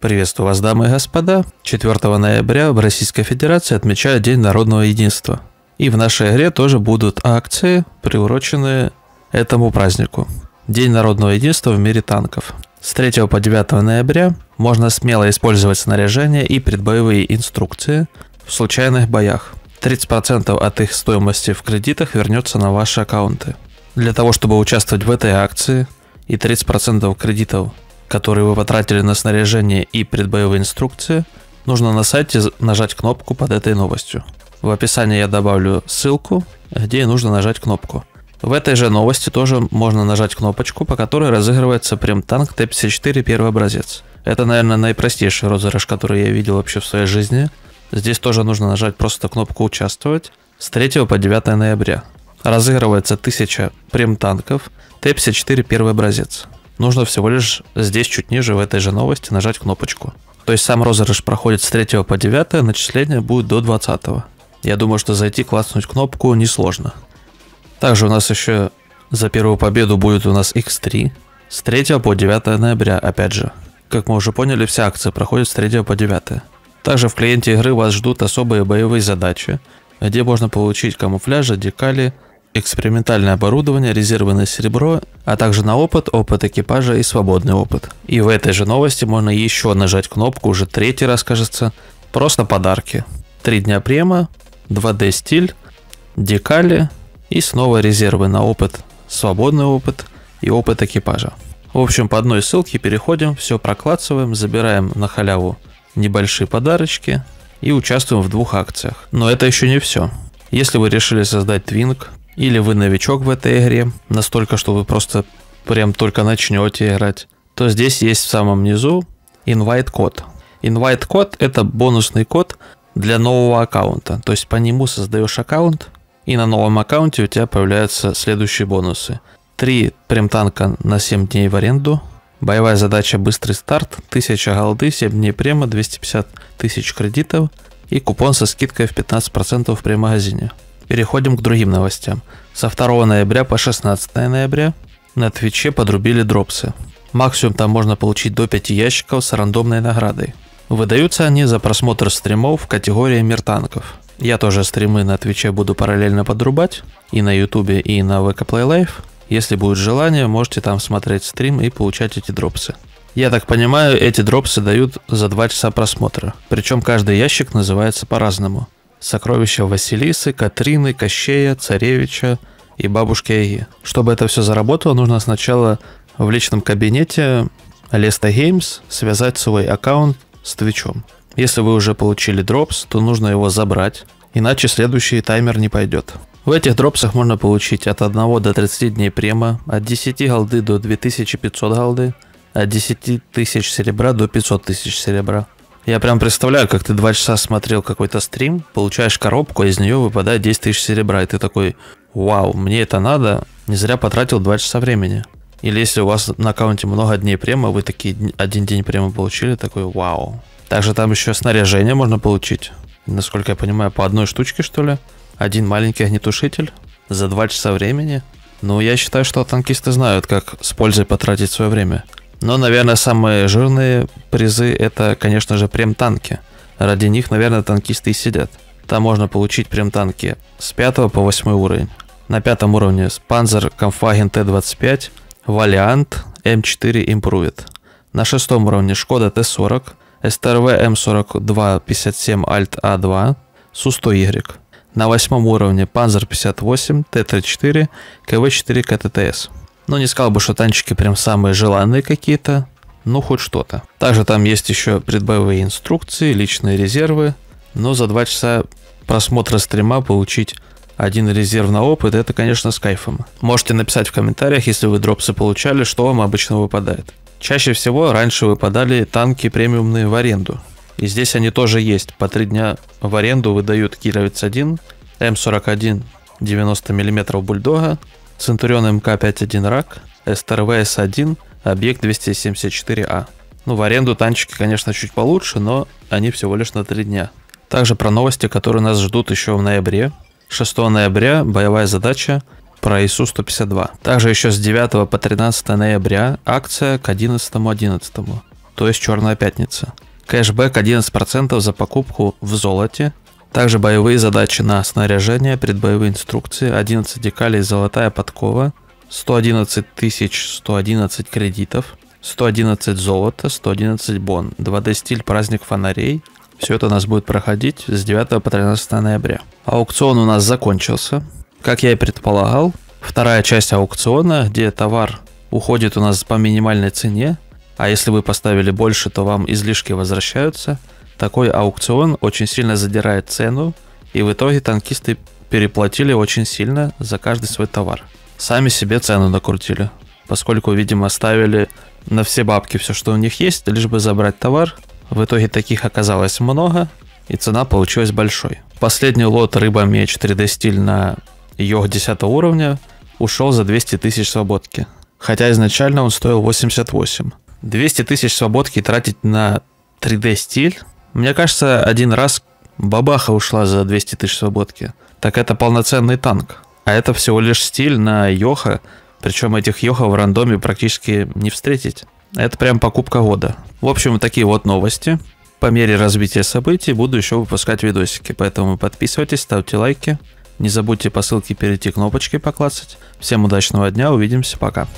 Приветствую вас, дамы и господа. 4 ноября в Российской Федерации отмечают День народного единства. И в нашей игре тоже будут акции, приуроченные этому празднику. День народного единства в мире танков. С 3 по 9 ноября можно смело использовать снаряжение и предбоевые инструкции в случайных боях. 30% от их стоимости в кредитах вернется на ваши аккаунты. Для того, чтобы участвовать в этой акции и 30% кредитов, которые вы потратили на снаряжение и предбоевые инструкции, нужно на сайте нажать кнопку под этой новостью. В описании я добавлю ссылку, где нужно нажать кнопку. В этой же новости тоже можно нажать кнопочку, по которой разыгрывается прям танк Т-54 первый образец. Это, наверное, наипростейший розыгрыш, который я видел вообще в своей жизни. Здесь тоже нужно нажать просто кнопку «Участвовать» с 3 по 9 ноября. Разыгрывается 1000 прем-танков Т-54 первый образец. Нужно всего лишь здесь чуть ниже в этой же новости нажать кнопочку. То есть сам розыгрыш проходит с 3 по 9, начисление будет до 20. Я думаю, что зайти, класснуть кнопку несложно. Также у нас еще за первую победу будет у нас X3 с 3 по 9 ноября, опять же. Как мы уже поняли, вся акция проходит с 3 по 9. Также в клиенте игры вас ждут особые боевые задачи, где можно получить камуфляжи, декали, экспериментальное оборудование, резервы на серебро, а также на опыт, опыт экипажа и свободный опыт. И в этой же новости можно еще нажать кнопку, уже третий раз кажется, просто подарки. Три дня према, 2D стиль, декали, и снова резервы на опыт, свободный опыт и опыт экипажа. В общем, по одной ссылке переходим, все проклацываем, забираем на халяву небольшие подарочки и участвуем в двух акциях. Но это еще не все. Если вы решили создать твинг, или вы новичок в этой игре, настолько, что вы просто прям только начнете играть, то здесь есть в самом низу invite код. Invite код это бонусный код для нового аккаунта. То есть по нему создаешь аккаунт, и на новом аккаунте у тебя появляются следующие бонусы. 3 прем-танка на 7 дней в аренду. Боевая задача «Быстрый старт», 1000 голды, 7 дней према, 250 тысяч кредитов и купон со скидкой в 15% в премагазине. Переходим к другим новостям. Со 2 ноября по 16 ноября на Твиче подрубили дропсы. Максимум там можно получить до 5 ящиков с рандомной наградой. Выдаются они за просмотр стримов в категории мир танков. Я тоже стримы на Твиче буду параллельно подрубать. И на Ютубе, и на VK Play Live. Если будет желание, можете там смотреть стрим и получать эти дропсы. Я так понимаю, эти дропсы дают за 2 часа просмотра. Причем каждый ящик называется по-разному. Сокровища Василисы, Катрины, Кощея, Царевича и бабушки Аги. Чтобы это все заработало, нужно сначала в личном кабинете Леста Games связать свой аккаунт с Твичом. Если вы уже получили дропс, то нужно его забрать, иначе следующий таймер не пойдет. В этих дропсах можно получить от 1 до 30 дней према, от 10 голды до 2500 голды, от 10 тысяч серебра до 500 тысяч серебра. Я прям представляю, как ты 2 часа смотрел какой-то стрим, получаешь коробку, а из нее выпадает 10 тысяч серебра, и ты такой, вау, мне это надо, не зря потратил 2 часа времени. Или если у вас на аккаунте много дней према, вы такие один день према получили, такой, вау, также там еще снаряжение можно получить. Насколько я понимаю, по одной штучке, что ли. Один маленький огнетушитель за два часа времени. Ну, я считаю, что танкисты знают, как с пользой потратить свое время. Но, наверное, самые жирные призы это, конечно же, прем-танки. Ради них, наверное, танкисты и сидят. Там можно получить прем-танки с 5 по 8 уровень. На пятом уровне Panzer Kampfwagen T25, Valiant M4 Improved. На шестом уровне Шкода Т-40, STRV M4257 Alt A2 Су-100Y. На восьмом уровне Panzer 58, Т-34, КВ-4 КТТС. Ну, не сказал бы, что танчики прям самые желанные какие-то, ну, хоть что-то. Также там есть еще предбоевые инструкции, личные резервы. Но за 2 часа просмотра стрима получить один резерв на опыт, это, конечно, с кайфом. Можете написать в комментариях, если вы дропсы получали, что вам обычно выпадает. Чаще всего раньше выпадали танки премиумные в аренду. И здесь они тоже есть. По три дня в аренду выдают Кировец 1, М41 90 мм Бульдога, Центурион МК-51 Рак, СТРВС-1, Объект 274А. Ну, в аренду танчики, конечно, чуть получше, но они всего лишь на три дня. Также про новости, которые нас ждут еще в ноябре. 6 ноября боевая задача про ИСУ-152. Также еще с 9 по 13 ноября акция к 11.11. то есть Черная Пятница. Кэшбэк 11% за покупку в золоте. Также боевые задачи на снаряжение, предбоевые инструкции, 11 декалей золотая подкова, 111 тысяч 111 кредитов, 111 золота, 111 бон, 2D стиль праздник фонарей. Все это у нас будет проходить с 9 по 13 ноября. Аукцион у нас закончился. Как я и предполагал, вторая часть аукциона, где товар уходит у нас по минимальной цене, а если вы поставили больше, то вам излишки возвращаются. Такой аукцион очень сильно задирает цену, и в итоге танкисты переплатили очень сильно за каждый свой товар. Сами себе цену накрутили, поскольку, видимо, ставили на все бабки все, что у них есть, лишь бы забрать товар. В итоге таких оказалось много, и цена получилась большой. Последний лот рыба меч 3D стиль на йог 10 уровня ушел за 200 тысяч свободки. Хотя изначально он стоил 88. 200 тысяч свободки тратить на 3D стиль. Мне кажется, один раз бабаха ушла за 200 тысяч свободки. Так это полноценный танк. А это всего лишь стиль на Йоха, причем этих Йоха в рандоме практически не встретить. Это прям покупка года. В общем, такие вот новости. По мере развития событий буду еще выпускать видосики, поэтому подписывайтесь, ставьте лайки. Не забудьте по ссылке перейти кнопочки поклацать. Всем удачного дня, увидимся, пока.